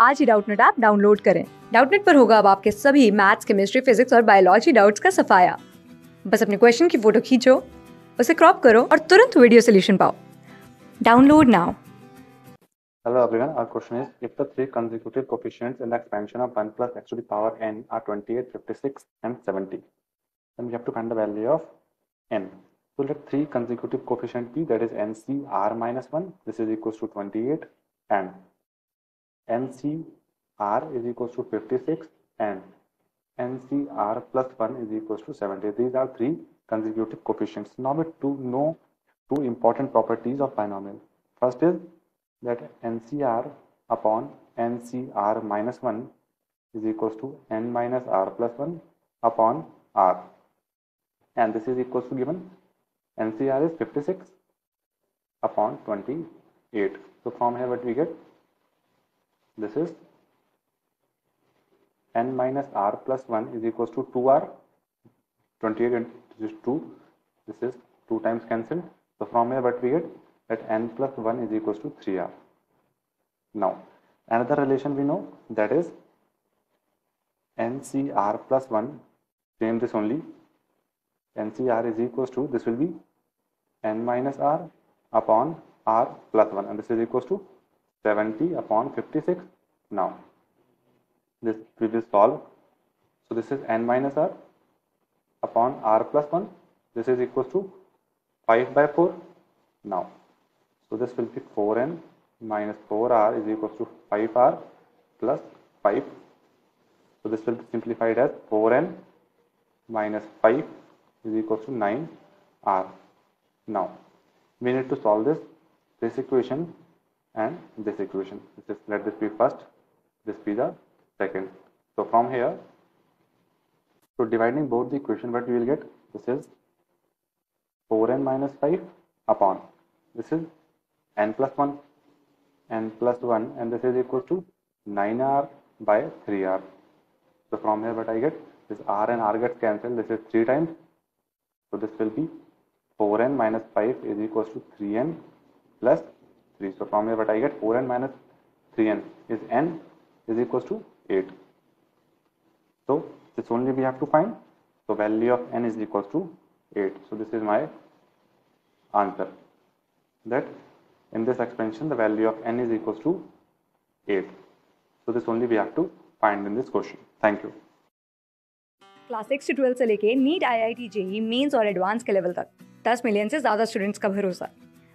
आज ही Doubtnut app download करें डाउटनेट पर होगा अब आपके सभी मैथ्स केमिस्ट्री फिजिक्स और बायोलॉजी डाउट्स का सफाया बस अपने क्वेश्चन की फ़ोटो खींचो उसे क्रॉप करो और तुरंत वीडियो सोल्यूशन पाओ download now Hello everyone, our question is if the three consecutive coefficients in the expansion of 1 plus x to the power n are 28, 56 and 70, then we have to find the value of n. So let three consecutive coefficient be that is nc r minus 1, this is equals to 28 and nc r is equals to 56 and NCR plus 1 is equals to 70. These are three consecutive coefficients. Now we to know two important properties of binomial. First is that NCR upon NCR minus 1 is equals to n minus r plus 1 upon r and this is equals to given NCR is 56 upon 28 so from here what we get this is n minus r plus 1 is equals to 2r 28 and this is 2 this is 2 times cancelled. So from here what we get? That n plus 1 is equals to 3r. Now, another relation we know that is ncr plus 1, same this only, ncr is equals to, this will be n minus r upon r plus 1 and this is equals to 70 upon 56. Now, this we will solve. So, this is n minus r upon r plus 1, this is equals to 5 by 4. Now, so this will be 4n minus 4r is equals to 5r plus 5. So this will be simplified as 4n minus 5 is equals to 9r. Now we need to solve this this equation and this equation. This is let this be first, this be the second. So from here, so dividing both the equation, what we will get? This is 4n minus 5 upon this is n plus 1 n plus 1 and this is equal to 9r by 3r. So from here what I get this r and r gets cancelled this is 3 times. So this will be 4n minus 5 is equal to 3n plus 3. So from here what I get 4n minus 3n is n is equals to 8. So this only we have to find. So value of n is equals to 8. So this is my answer that in this expansion the value of n is equals to 8 so this only we have to find in this question thank you class six से twelfth से लेके NEET I I T JEE mains और advance के level तक दस million से ज़्यादा students का भरोसा